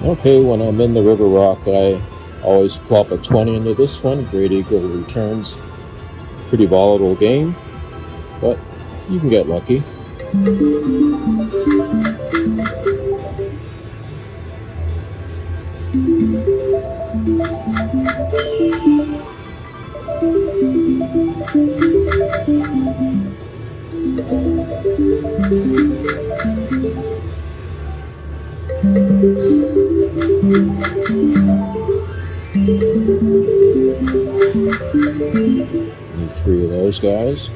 Okay, when I'm in the River Rock, I always plop a 20 into this one. Great Eagle returns. Pretty volatile game, but you can get lucky. Need three of those guys.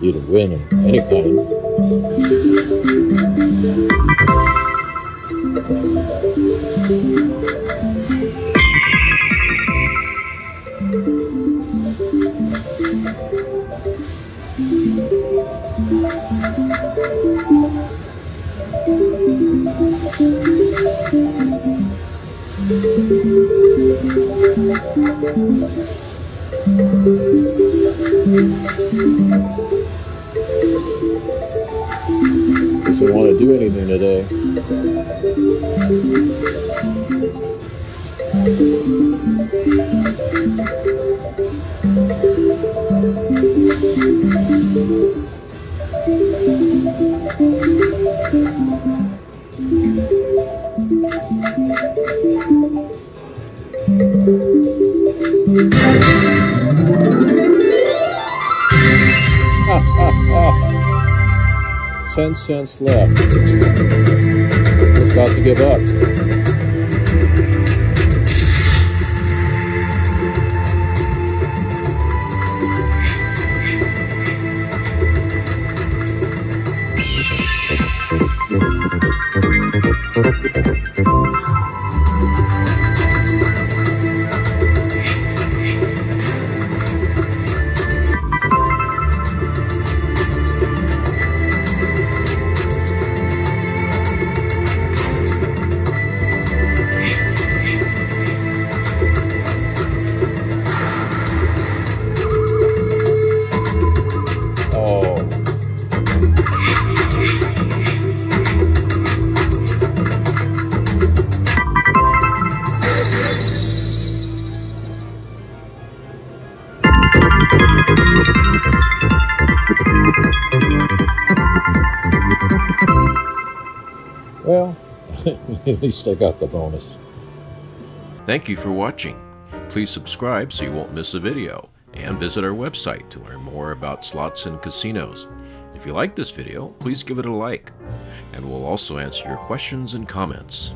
Need a win of any kind. Doesn't want to do anything today. Ten cents left. Was about to give up. Well, at least I got the bonus. Thank you for watching. Please subscribe so you won't miss a video, and visit our website to learn more about slots and casinos. If you like this video, please give it a like, and we'll also answer your questions and comments.